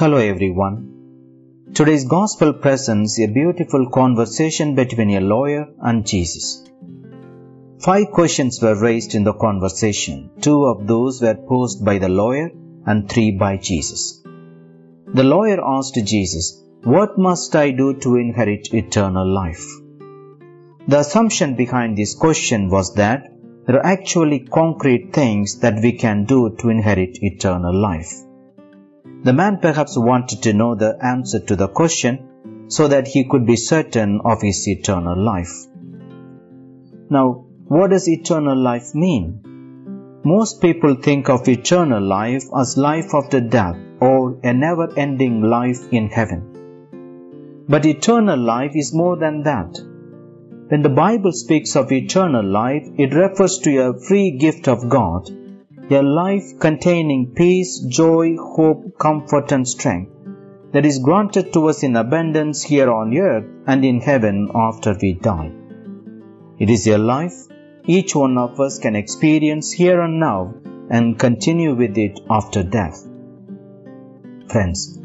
Hello everyone. Today's gospel presents a beautiful conversation between a lawyer and Jesus. Five questions were raised in the conversation. Two of those were posed by the lawyer and three by Jesus. The lawyer asked Jesus, What must I do to inherit eternal life? The assumption behind this question was that there are actually concrete things that we can do to inherit eternal life. The man perhaps wanted to know the answer to the question so that he could be certain of his eternal life. Now, what does eternal life mean? Most people think of eternal life as life after death or a never ending life in heaven. But eternal life is more than that. When the Bible speaks of eternal life, it refers to a free gift of God a life containing peace, joy, hope, comfort, and strength that is granted to us in abundance here on earth and in heaven after we die. It is a life each one of us can experience here and now and continue with it after death. Friends,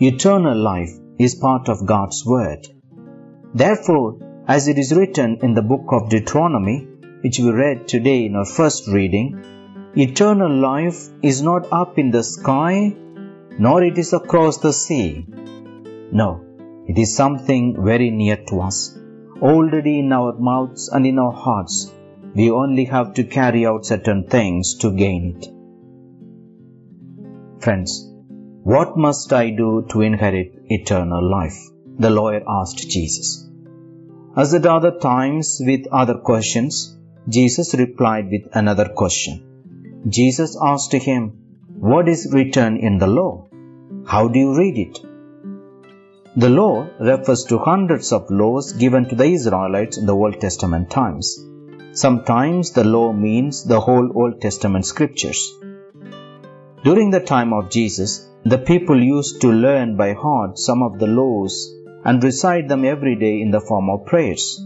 eternal life is part of God's Word. Therefore, as it is written in the book of Deuteronomy, which we read today in our first reading, Eternal life is not up in the sky, nor it is across the sea. No, it is something very near to us, already in our mouths and in our hearts. We only have to carry out certain things to gain it. Friends, what must I do to inherit eternal life? The lawyer asked Jesus. As at other times with other questions, Jesus replied with another question. Jesus asked him, What is written in the law? How do you read it? The law refers to hundreds of laws given to the Israelites in the Old Testament times. Sometimes the law means the whole Old Testament scriptures. During the time of Jesus, the people used to learn by heart some of the laws and recite them every day in the form of prayers.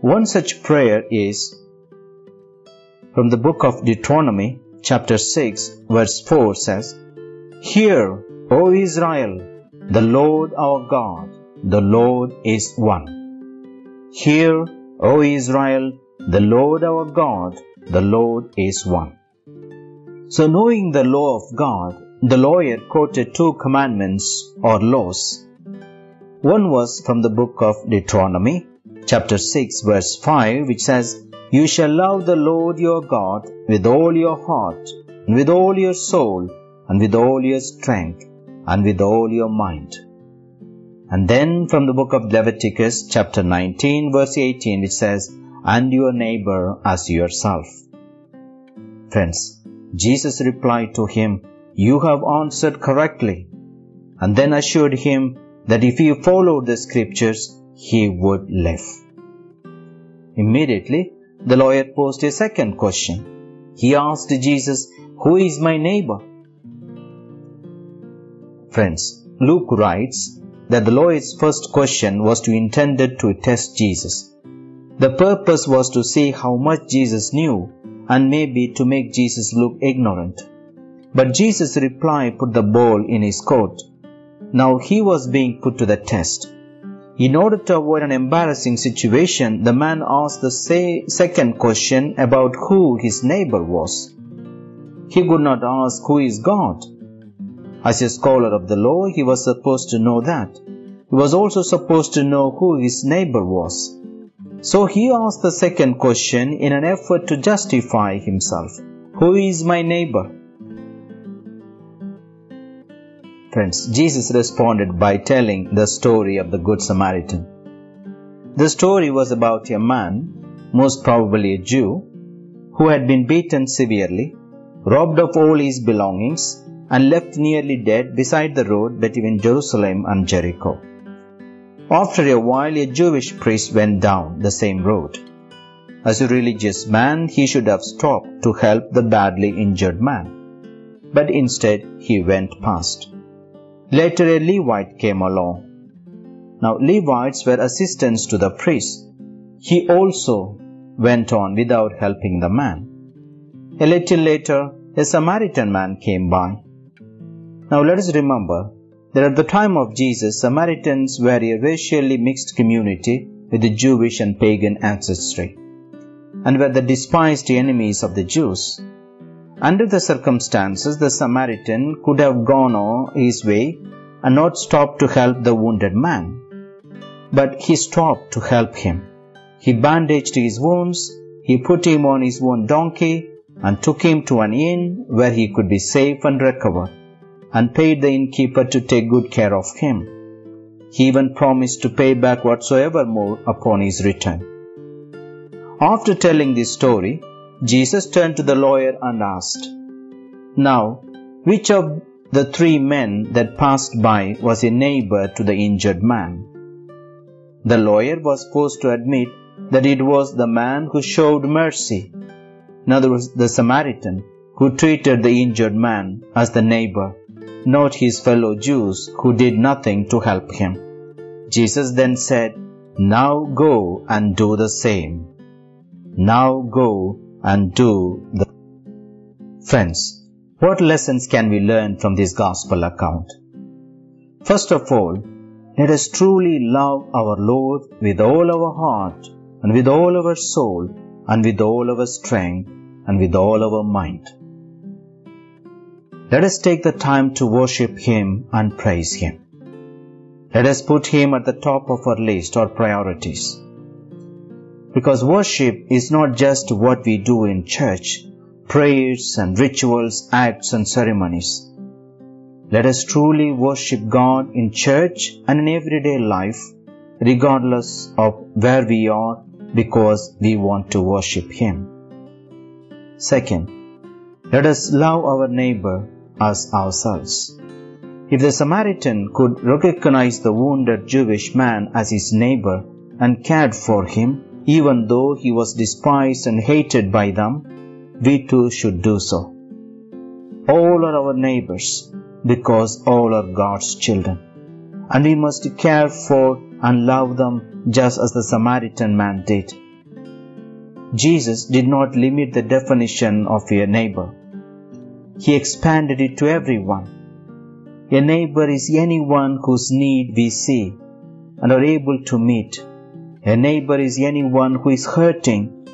One such prayer is, from the book of Deuteronomy, chapter 6, verse 4 says, Hear, O Israel, the Lord our God, the Lord is one. Hear, O Israel, the Lord our God, the Lord is one. So, knowing the law of God, the lawyer quoted two commandments or laws. One was from the book of Deuteronomy, chapter 6, verse 5, which says, you shall love the Lord your God with all your heart, and with all your soul, and with all your strength, and with all your mind. And then from the book of Leviticus, chapter 19, verse 18, it says, And your neighbor as yourself. Friends, Jesus replied to him, You have answered correctly, and then assured him that if he followed the scriptures, he would live. Immediately, the lawyer posed a second question. He asked Jesus, Who is my neighbor? Friends, Luke writes that the lawyer's first question was to intended to test Jesus. The purpose was to see how much Jesus knew and maybe to make Jesus look ignorant. But Jesus' reply put the ball in his court. Now he was being put to the test. In order to avoid an embarrassing situation, the man asked the second question about who his neighbor was. He could not ask who is God. As a scholar of the law, he was supposed to know that. He was also supposed to know who his neighbor was. So he asked the second question in an effort to justify himself. Who is my neighbor? Friends, Jesus responded by telling the story of the Good Samaritan. The story was about a man, most probably a Jew, who had been beaten severely, robbed of all his belongings, and left nearly dead beside the road between Jerusalem and Jericho. After a while, a Jewish priest went down the same road. As a religious man, he should have stopped to help the badly injured man. But instead, he went past. Later a Levite came along. Now Levites were assistants to the priest. He also went on without helping the man. A little later, a Samaritan man came by. Now let us remember that at the time of Jesus, Samaritans were a racially mixed community with the Jewish and pagan ancestry, and were the despised enemies of the Jews. Under the circumstances, the Samaritan could have gone on his way and not stopped to help the wounded man. But he stopped to help him. He bandaged his wounds, he put him on his own donkey, and took him to an inn where he could be safe and recover, and paid the innkeeper to take good care of him. He even promised to pay back whatsoever more upon his return. After telling this story, Jesus turned to the lawyer and asked, Now, which of the three men that passed by was a neighbor to the injured man? The lawyer was forced to admit that it was the man who showed mercy. In other words, the Samaritan who treated the injured man as the neighbor, not his fellow Jews who did nothing to help him. Jesus then said, Now go and do the same. Now go and do the. Friends, what lessons can we learn from this gospel account? First of all, let us truly love our Lord with all our heart and with all our soul and with all our strength and with all our mind. Let us take the time to worship Him and praise Him. Let us put Him at the top of our list or priorities. Because worship is not just what we do in church, prayers and rituals, acts and ceremonies. Let us truly worship God in church and in everyday life, regardless of where we are, because we want to worship Him. Second, let us love our neighbor as ourselves. If the Samaritan could recognize the wounded Jewish man as his neighbor and cared for him, even though he was despised and hated by them, we too should do so. All are our neighbors because all are God's children. And we must care for and love them just as the Samaritan man did. Jesus did not limit the definition of a neighbor. He expanded it to everyone. A neighbor is anyone whose need we see and are able to meet a neighbor is anyone who is hurting,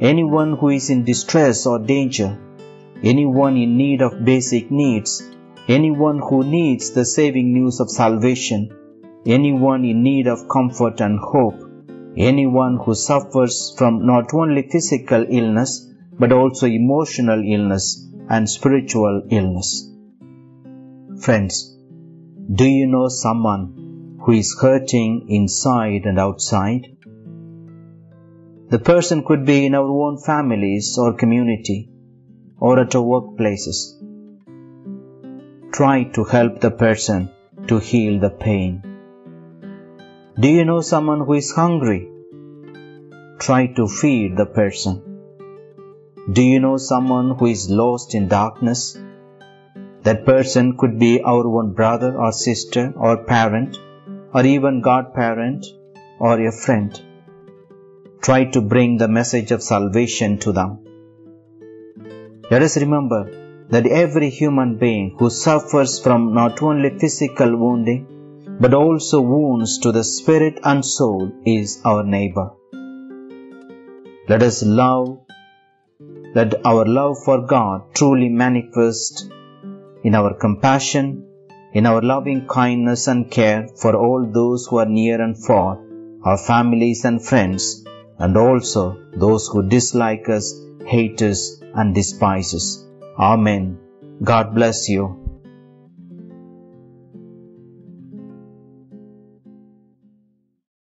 anyone who is in distress or danger, anyone in need of basic needs, anyone who needs the saving news of salvation, anyone in need of comfort and hope, anyone who suffers from not only physical illness but also emotional illness and spiritual illness. Friends, do you know someone who is hurting inside and outside. The person could be in our own families or community or at our workplaces. Try to help the person to heal the pain. Do you know someone who is hungry? Try to feed the person. Do you know someone who is lost in darkness? That person could be our own brother or sister or parent or even godparent or a friend. Try to bring the message of salvation to them. Let us remember that every human being who suffers from not only physical wounding but also wounds to the spirit and soul is our neighbor. Let us love, let our love for God truly manifest in our compassion, in our loving kindness and care for all those who are near and far, our families and friends, and also those who dislike us, hate us, and despise us. Amen. God bless you.